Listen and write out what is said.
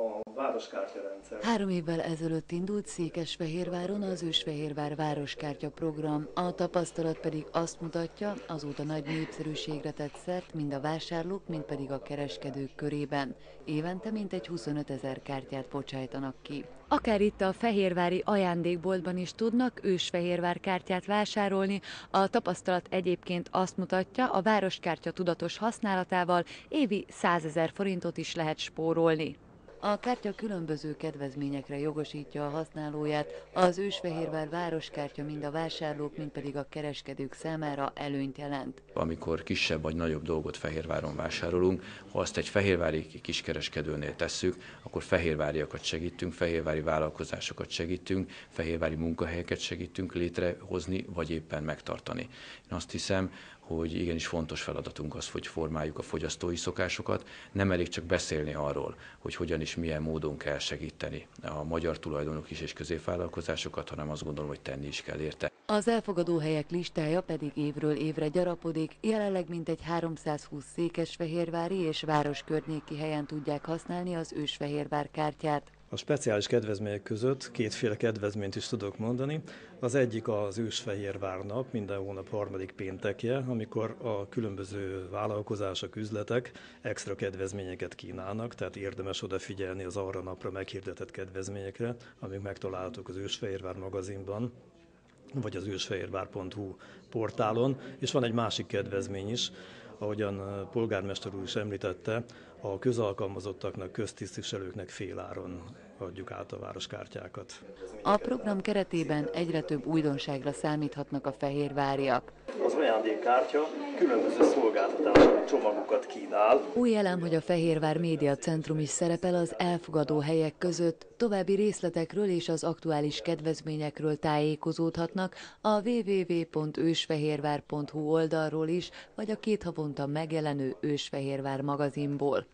a városkártyarendszer. Három évvel ezelőtt indult Székesfehérváron az Ősfehérvár városkártya program. A tapasztalat pedig azt mutatja, azóta nagy népszerűségre tett szert mind a vásárlók, mind pedig a kereskedők körében. Évente mintegy 25 ezer kártyát bocsájtanak ki. Akár itt a Fehérvári ajándékboltban is tudnak ősfehérvár kártyát vásárolni. A tapasztalat egyébként azt mutatja, a városkártya tudatos használatával évi 100 ezer forintot is lehet spórolni. A kártya különböző kedvezményekre jogosítja a használóját, az ősfehérvár városkártya mind a vásárlók, mind pedig a kereskedők számára előnyt jelent. Amikor kisebb vagy nagyobb dolgot Fehérváron vásárolunk, ha azt egy fehérvári kiskereskedőnél tesszük, akkor fehérváriakat segítünk, fehérvári vállalkozásokat segítünk, fehérvári munkahelyeket segítünk létrehozni, vagy éppen megtartani. Én azt hiszem, hogy igenis fontos feladatunk az, hogy formáljuk a fogyasztói szokásokat. Nem elég csak beszélni arról, hogy hogyan és milyen módon kell segíteni a magyar tulajdonok is és középvállalkozásokat, hanem azt gondolom, hogy tenni is kell érte. Az elfogadó helyek listája pedig évről évre gyarapodik, jelenleg mintegy 320 székesfehérvári és város környéki helyen tudják használni az ősfehérvár kártyát. A speciális kedvezmények között kétféle kedvezményt is tudok mondani. Az egyik az ősfehérvár nap, minden hónap harmadik péntekje, amikor a különböző vállalkozások, üzletek extra kedvezményeket kínálnak, tehát érdemes odafigyelni az arra napra meghirdetett kedvezményekre, amik megtalálhatók az ősfehérvár magazinban vagy az ősfehérvár.hu portálon, és van egy másik kedvezmény is, ahogyan polgármester úr is említette, a közalkalmazottaknak, köztisztviselőknek féláron adjuk át a városkártyákat. A program keretében egyre több újdonságra számíthatnak a fehérváriak. Az ajándékkártya különböző szolgáltatási csomagokat kínál. Új elem, hogy a Fehérvár Média Centrum is szerepel az elfogadó helyek között. További részletekről és az aktuális kedvezményekről tájékozódhatnak a www.ősfehérvár.hu oldalról is, vagy a két havonta megjelenő Ősfehérvár magazinból.